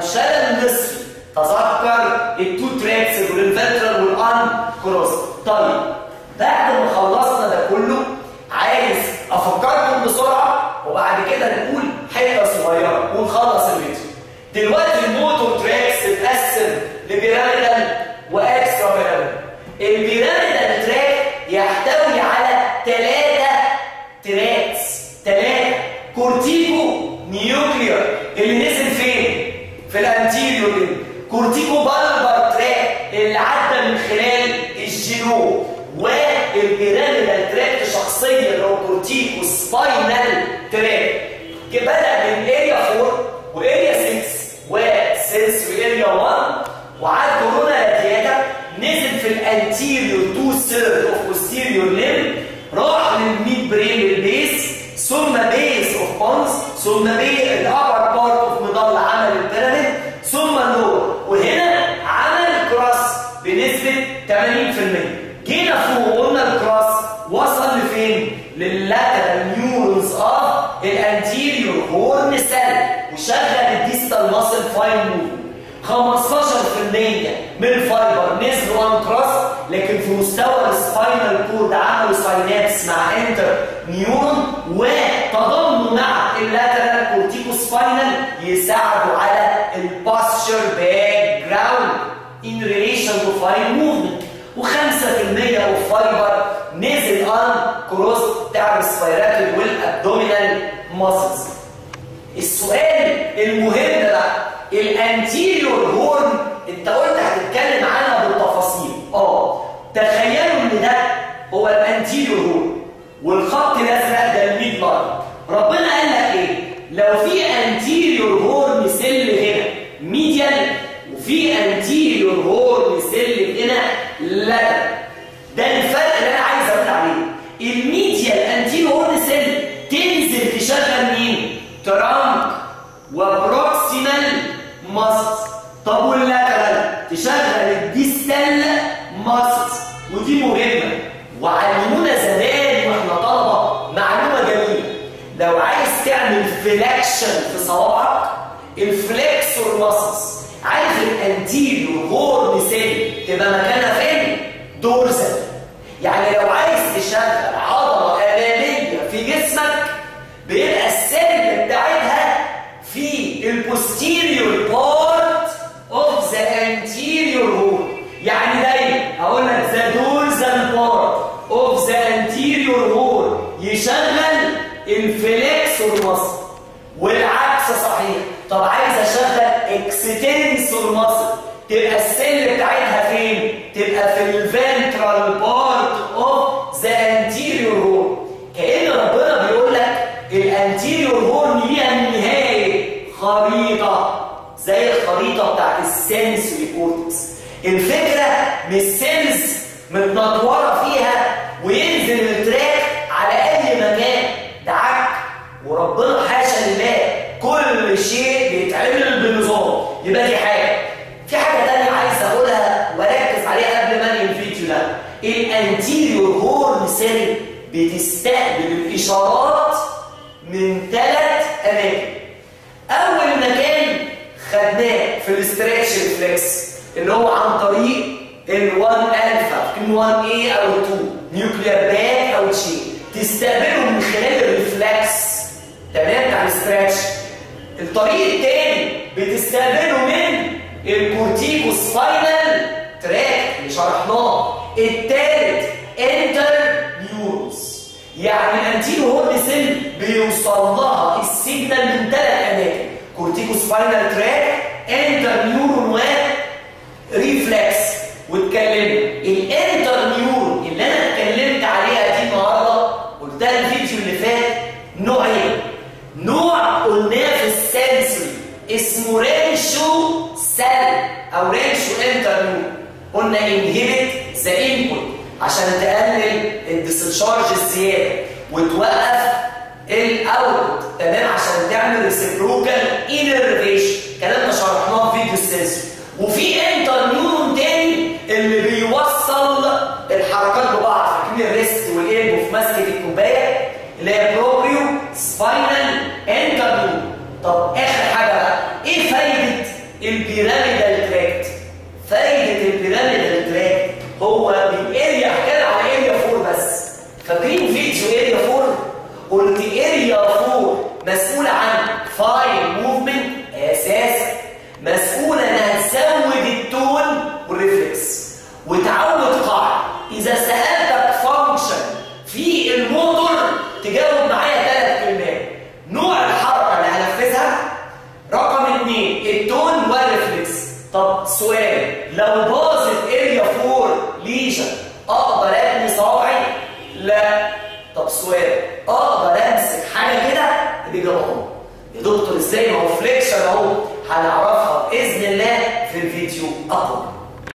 أو شلل نصفي تذكر ال two tracts وال in ventral وال uncrossed طيب بعد ما خلصنا ده كله عايز أفكركم بسرعة وبعد كده نقول حتة صغيرة ونخلص الفيديو. دلوقتي ال motor tracts اتقسم ل pyramidal و extrapyramidal. ال pyramidal tract يحتوي على ثلاثة corticobulbar tract اللي عدى من خلال ال genu وال pyramidal tract شخصيا اللي هو corticospinal tract. بدأ من area 4 و area 6 و sensory area 1 وعدى corona radiata نزل في ال anterior 2 third of posterior limb راح لل midbrain ال base ثم base of pons ثم بي ال upper part of medulla عمل ال pyramid ثم ال lower وهنا عمل cross بنسبه 80% جينا فوق قلنا ال cross وصل لفين؟ لل lateral neurons of ال anterior horn cell وشغل ال distal muscle fine movement 15% من ال fiber نزلوا uncrossed لكن في مستوى ال spinal cord عملوا synapse مع inter neuron وتضامنوا مع ال lateral corticospinal يساعدوا على ال posture باك fine movement. و5% of fiber نزل uncrossed بتاع ال respiratory وال abdominal muscles السؤال المهم بقى ال anterior horn انت قلت هتتكلم عنها بالتفاصيل. آه تخيلوا إن ده هو ال anterior horn والخط الأزرق ده ال midline ربنا قال لك إيه؟ لو في anterior horn cell هنا medial وفي anterior horn لا. ده الفرق اللي أنا عايز أقول عليه. ال medial anterior horn cell تنزل تشغل مين؟ trunk و proximal muscles طب وال lateral تشغل ال distal muscles ودي مهمة. وعلمونا زمان وإحنا طلبة معلومة جميلة. لو عايز تعمل flexion في صوابعك ال flexor muscles عارف ال anterior horn cell تبقى مكانها يشغل ال flexor muscle والعكس صحيح. طب عايز أشغل extensor muscle تبقى ال cell بتاعتها فين؟ تبقى في ال ventral part of the anterior horn كأن ربنا بيقول لك ال anterior horn ليها نهايه خريطة. زي الخريطة بتاعت ال sensory cortex الفكرة مش cells متنطورة وربنا حاشا لله كل شيء بيتعمل بنظام. يبقى دي حاجة في حاجة ثانية عايز أقولها وأركز عليها قبل ما أنهي الفيديو ده. ال anterior horn cell بتستقبل الإشارات من ثلاث أماكن. أول مكان خدناه في ال stretch reflex اللي هو عن طريق ال1 الفا ال 1 a أو 2 nuclear bag أو chain تستقبله من خلال ال reflex تمام بتاع ال stretch الطريق الثاني بتستقبله من ال corticospinal tract اللي شرحناه. الثالث interneurons يعني ال anterior horn cell بيوصل لها ال signal من ثلاث أماكن. corticospinal tract interneuron و reflex واتكلمنا. أو Renshaw interneuron قلنا inhibit the input عشان تقلل ال discharge الزيادة وتوقف ال output تمام؟ عشان تعمل reciprocal innervation سؤال. لو باظت area 4 lesion أقدر أتني صوابعي لا. طب سؤال أقدر أمسك حاجة كده؟ الاجابه آه يا دكتور إزاي؟ ما هو flexion أهو. هنعرفها بإذن الله في الفيديو اقوى